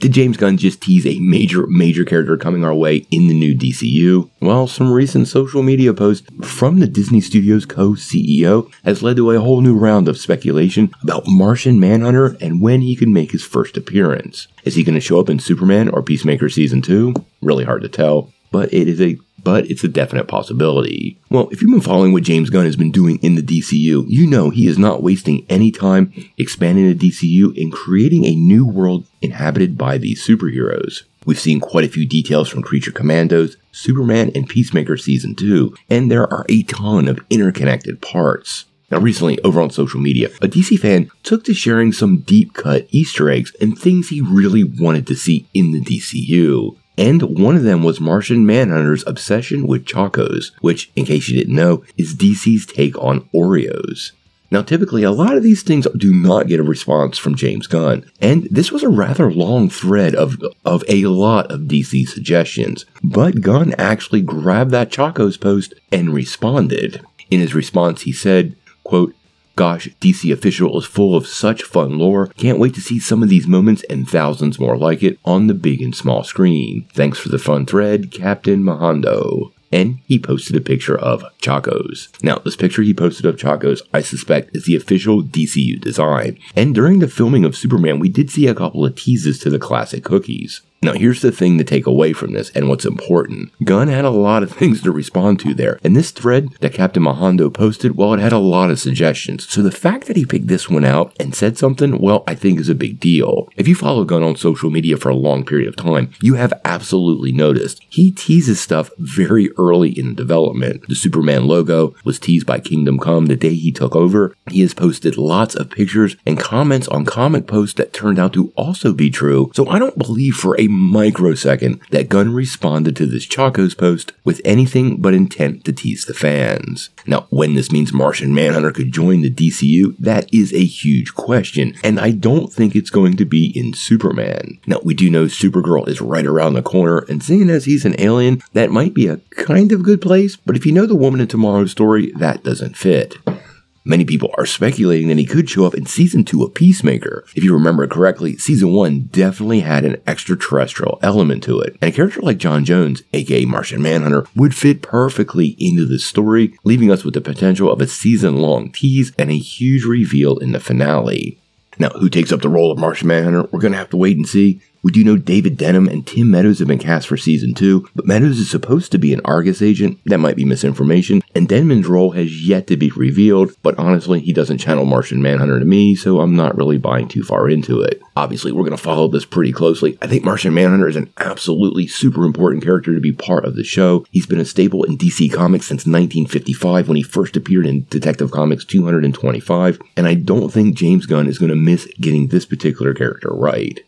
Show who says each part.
Speaker 1: Did James Gunn just tease a major, major character coming our way in the new DCU? Well, some recent social media posts from the DC Studios co CEO has led to a whole new round of speculation about Martian Manhunter and when he could make his first appearance. Is he going to show up in Superman or Peacemaker Season 2? Really hard to tell, but it is a but it's a definite possibility. Well, if you've been following what James Gunn has been doing in the DCU, you know he is not wasting any time expanding the DCU and creating a new world inhabited by these superheroes. We've seen quite a few details from Creature Commandos, Superman, and Peacemaker Season 2, and there are a ton of interconnected parts. Now, recently, over on social media, a DC fan took to sharing some deep cut Easter eggs and things he really wanted to see in the DCU. And one of them was Martian Manhunter's obsession with Chocos, which, in case you didn't know, is DC's take on Oreos. Now, typically, a lot of these things do not get a response from James Gunn, and this was a rather long thread of, of a lot of DC suggestions. But Gunn actually grabbed that Chocos post and responded. In his response, he said, quote, Gosh, DC Official is full of such fun lore. Can't wait to see some of these moments and thousands more like it on the big and small screen. Thanks for the fun thread, Captain Mahondo and he posted a picture of Chocos. Now, this picture he posted of Chocos, I suspect, is the official DCU design. And during the filming of Superman, we did see a couple of teases to the classic cookies. Now, here's the thing to take away from this and what's important. Gunn had a lot of things to respond to there, and this thread that Captain Mahando posted, well, it had a lot of suggestions. So the fact that he picked this one out and said something, well, I think is a big deal. If you follow Gunn on social media for a long period of time, you have absolutely noticed he teases stuff very early in development. The Superman logo was teased by Kingdom Come the day he took over. He has posted lots of pictures and comments on comic posts that turned out to also be true. So I don't believe for a microsecond that Gunn responded to this Chocos post with anything but intent to tease the fans. Now, when this means Martian Manhunter could join the DCU, that is a huge question, and I don't think it's going to be in Superman. Now, we do know Supergirl is right around the corner, and seeing as he's an alien, that might be a kind of good place, but if you know the Woman of Tomorrow's story, that doesn't fit. Many people are speculating that he could show up in season 2 of Peacemaker. If you remember correctly, season 1 definitely had an extraterrestrial element to it, and a character like J'onn J'onzz, aka Martian Manhunter, would fit perfectly into the story, leaving us with the potential of a season long tease and a huge reveal in the finale. Now, who takes up the role of Martian Manhunter? We're going to have to wait and see. We do know David Denman and Tim Meadows have been cast for season 2, but Meadows is supposed to be an Argus agent. That might be misinformation, and Denman's role has yet to be revealed, but honestly, he doesn't channel Martian Manhunter to me, so I'm not really buying too far into it. Obviously, we're going to follow this pretty closely. I think Martian Manhunter is an absolutely super important character to be part of the show. He's been a staple in DC Comics since 1955 when he first appeared in Detective Comics 225, and I don't think James Gunn is going to miss getting this particular character right.